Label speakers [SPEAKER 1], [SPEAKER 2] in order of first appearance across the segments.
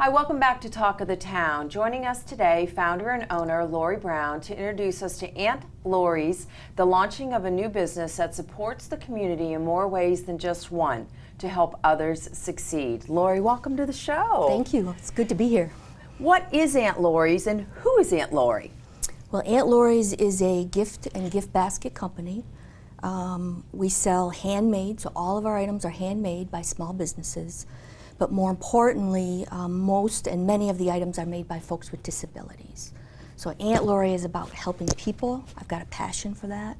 [SPEAKER 1] Hi, welcome back to Talk of the Town. Joining us today, founder and owner Laurie Brown, to introduce us to Aunt Laurie's, the launching of a new business that supports the community in more ways than just one to help others succeed. Laurie, welcome to the show.
[SPEAKER 2] Thank you. It's good to be here.
[SPEAKER 1] What is Aunt Laurie's and who is Aunt Laurie?
[SPEAKER 2] Well, Aunt Laurie's is a gift and gift basket company. Um, we sell handmade, so all of our items are handmade by small businesses. But more importantly, um, most and many of the items are made by folks with disabilities. So Aunt Laurie is about helping people. I've got a passion for that.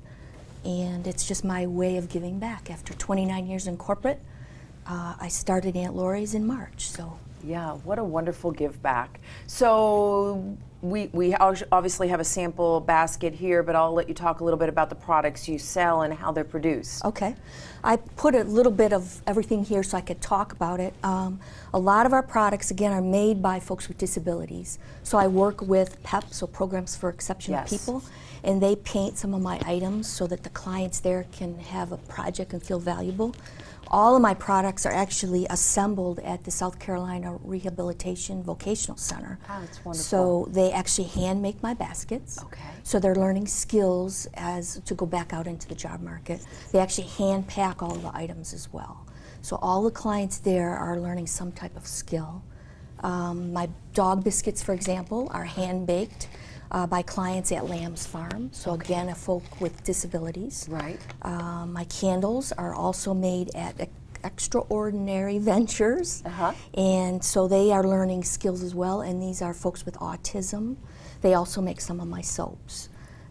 [SPEAKER 2] And it's just my way of giving back. After 29 years in corporate, uh, I started Aunt Laurie's in March. So
[SPEAKER 1] yeah, what a wonderful give back. So we, we obviously have a sample basket here, but I'll let you talk a little bit about the products you sell and how they're produced.
[SPEAKER 2] Okay. I put a little bit of everything here so I could talk about it. Um, a lot of our products, again, are made by folks with disabilities. So I work with PEP, so Programs for Exceptional
[SPEAKER 1] yes.
[SPEAKER 2] People, and they paint some of my items so that the clients there can have a project and feel valuable. All of my products are actually assembled at the South Carolina Rehabilitation Vocational Center.
[SPEAKER 1] Oh, that's wonderful.
[SPEAKER 2] So they actually hand make my baskets.
[SPEAKER 1] Okay.
[SPEAKER 2] So they're learning skills as to go back out into the job market. They actually hand pack all the items as well. So all the clients there are learning some type of skill. Um, my dog biscuits, for example, are hand baked uh, by clients at Lamb's Farm. So
[SPEAKER 1] okay.
[SPEAKER 2] again, a folk with disabilities.
[SPEAKER 1] Right.
[SPEAKER 2] Uh, my candles are also made at Extraordinary Ventures,
[SPEAKER 1] uh-huh.
[SPEAKER 2] and so they are learning skills as well. And these are folks with autism. They also make some of my soaps.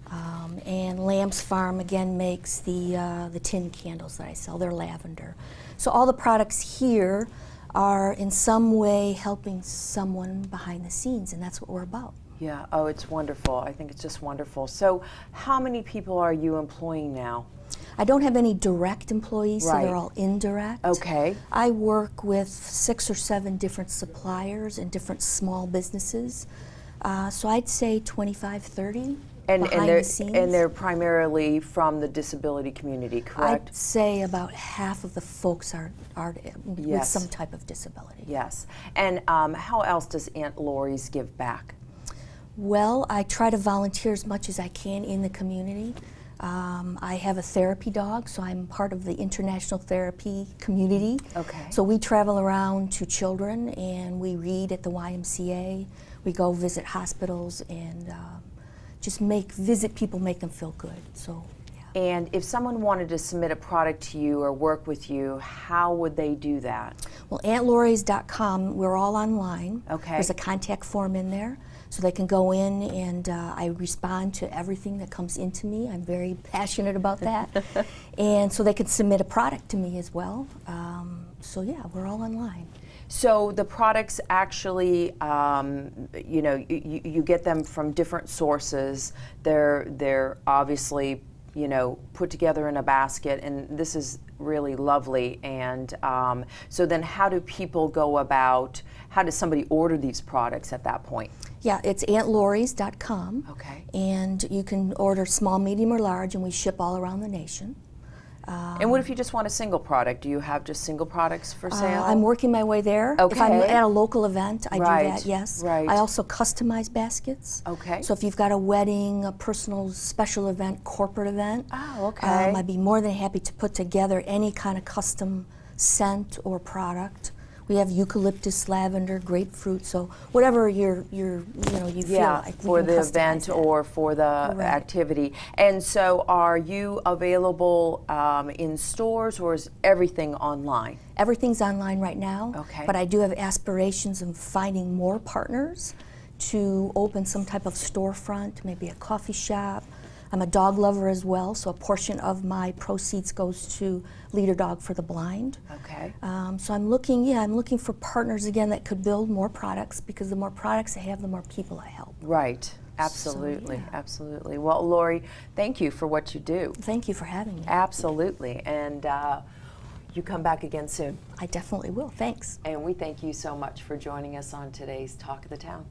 [SPEAKER 2] Um, and Lamb's Farm again makes the uh, the tin candles that I sell. They're lavender. So all the products here are in some way helping someone behind the scenes, and that's what we're about.
[SPEAKER 1] Yeah, oh, it's wonderful. I think it's just wonderful. So, how many people are you employing now?
[SPEAKER 2] I don't have any direct employees,
[SPEAKER 1] right.
[SPEAKER 2] so they're all indirect.
[SPEAKER 1] Okay.
[SPEAKER 2] I work with six or seven different suppliers and different small businesses. Uh, so I'd say 25, 30
[SPEAKER 1] and, and they're,
[SPEAKER 2] the.
[SPEAKER 1] And they're primarily from the disability community, correct?
[SPEAKER 2] I'd say about half of the folks are, are
[SPEAKER 1] yes.
[SPEAKER 2] with some type of disability.
[SPEAKER 1] Yes. And um, how else does Aunt Laurie's give back?
[SPEAKER 2] Well, I try to volunteer as much as I can in the community. Um, I have a therapy dog, so I'm part of the international therapy community.
[SPEAKER 1] Okay.
[SPEAKER 2] So we travel around to children and we read at the YMCA. We go visit hospitals and um, just make visit people, make them feel good. So.
[SPEAKER 1] Yeah. And if someone wanted to submit a product to you or work with you, how would they do that?
[SPEAKER 2] Well, AuntLauries.com, we're all online.
[SPEAKER 1] Okay.
[SPEAKER 2] There's a contact form in there. So they can go in and uh, I respond to everything that comes into me. I'm very passionate about that. and so they can submit a product to me as well. Um, so yeah, we're all online.
[SPEAKER 1] So the products actually, um, you know, you, you get them from different sources. They're they're obviously, you know, put together in a basket, and this is really lovely. And um, so then, how do people go about? How does somebody order these products at that point?
[SPEAKER 2] Yeah, it's auntlauries.com.
[SPEAKER 1] Okay.
[SPEAKER 2] And you can order small, medium, or large, and we ship all around the nation.
[SPEAKER 1] Um, and what if you just want a single product? Do you have just single products for sale?
[SPEAKER 2] Uh, I'm working my way there.
[SPEAKER 1] Okay.
[SPEAKER 2] If I'm at a local event, I
[SPEAKER 1] right.
[SPEAKER 2] do that, yes.
[SPEAKER 1] Right.
[SPEAKER 2] I also customize baskets.
[SPEAKER 1] Okay.
[SPEAKER 2] So if you've got a wedding, a personal special event, corporate event,
[SPEAKER 1] oh, okay.
[SPEAKER 2] Um, I'd be more than happy to put together any kind of custom scent or product. We have eucalyptus, lavender, grapefruit. So whatever your your you know you
[SPEAKER 1] yeah,
[SPEAKER 2] feel like
[SPEAKER 1] for the event
[SPEAKER 2] that.
[SPEAKER 1] or for the
[SPEAKER 2] right.
[SPEAKER 1] activity. And so, are you available um, in stores or is everything online?
[SPEAKER 2] Everything's online right now.
[SPEAKER 1] Okay.
[SPEAKER 2] But I do have aspirations of finding more partners to open some type of storefront, maybe a coffee shop, I'm a dog lover as well, so a portion of my proceeds goes to Leader Dog for the Blind.
[SPEAKER 1] Okay.
[SPEAKER 2] Um, so I'm looking, yeah, I'm looking for partners again that could build more products because the more products I have, the more people I help.
[SPEAKER 1] Right. Absolutely,
[SPEAKER 2] so, yeah.
[SPEAKER 1] absolutely. Well, Laurie, thank you for what you do.
[SPEAKER 2] Thank you for having me.
[SPEAKER 1] Absolutely. And uh, you come back again soon.
[SPEAKER 2] I definitely will. Thanks.
[SPEAKER 1] And we thank you so much for joining us on today's Talk of the Town.